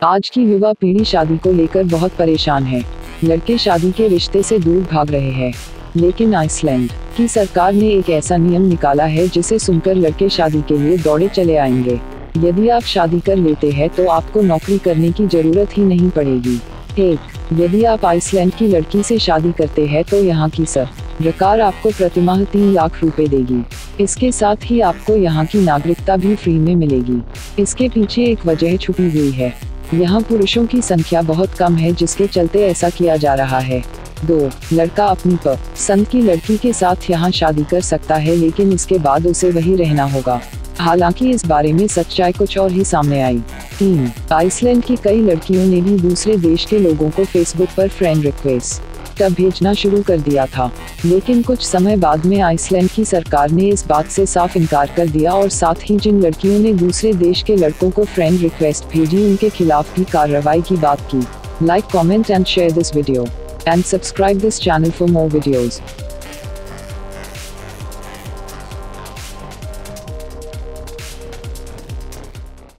आज की युवा पीढ़ी शादी को लेकर बहुत परेशान है। लड़के शादी के रिश्ते से दूर भाग रहे हैं। लेकिन आइसलैंड की सरकार ने एक ऐसा नियम निकाला है जिसे सुनकर लड़के शादी के लिए दौड़े चले आएँगे। यदि आप शादी कर लेते हैं तो आपको नौकरी करने की ज़रूरत ही नहीं पड़ेगी। एक, यदि आप आइसलैंड की लड़की से शादी करते हैं तो यहाँ की सर, सरकार आपको प्रतिमाह तीन लाख रुपए देगी। इसके साथ ही आपको यहाँ की नागरिकता भी फ्री में मिलेगी। इसके पीछे एक वजह छुपी हुई है। यहाँ पुरुषों की संख्या बहुत कम है जिसके चलते ऐसा किया जा रहा है। दो, लड़का अपनी पसंद की लड़की के साथ यहाँ शादी कर सकता है लेकिन इसके बाद उसे वही रहना होगा। हालाँकि इस बारे में सच्चाई कुछ और ही सामने आई। तीन, आइसलैंड की कई लड़कियों ने भी दूसरे देश के लोगों को फेसबुक पर फ्रेंड रिक्वेस्ट तब भेजना शुरू कर दिया था। लेकिन कुछ समय बाद में आइसलैंड की सरकार ने इस बात से साफ़ इनकार कर दिया और साथ ही जिन लड़कियों ने दूसरे देश के लड़कों को फ्रेंड रिक्वेस्ट भेजी, उनके खिलाफ भी कार्रवाई की बात की। Like comment and share this video and subscribe this channel for more videos